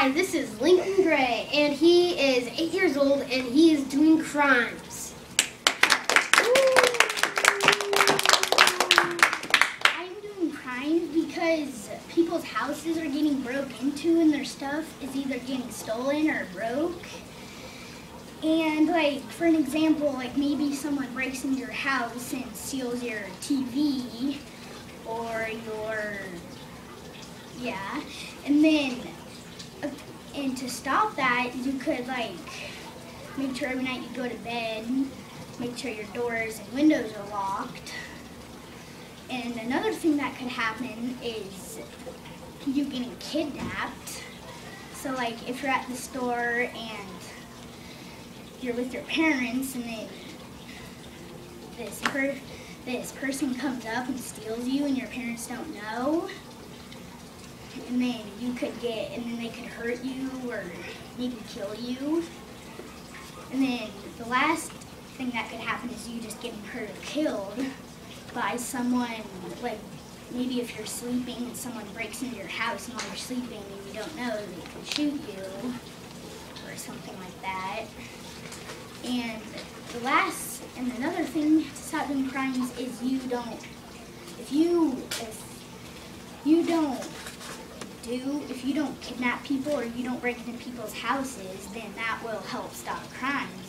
Hi, this is Lincoln Gray, and he is eight years old, and he is doing crimes. I'm doing crimes because people's houses are getting broke into and their stuff is either getting stolen or broke. And like for an example, like maybe someone breaks into your house and steals your TV or your yeah, and then to stop that, you could like make sure every night you go to bed, make sure your doors and windows are locked. And another thing that could happen is you getting kidnapped. So like if you're at the store and you're with your parents and then this per this person comes up and steals you and your parents don't know and then you could get and then they could hurt you or maybe kill you. And then the last thing that could happen is you just getting hurt or killed by someone like maybe if you're sleeping and someone breaks into your house and while you're sleeping and you don't know they could shoot you or something like that. And the last and another thing to stop doing crimes is you don't if you if you don't do if you don't kidnap people or you don't break into people's houses then that will help stop crimes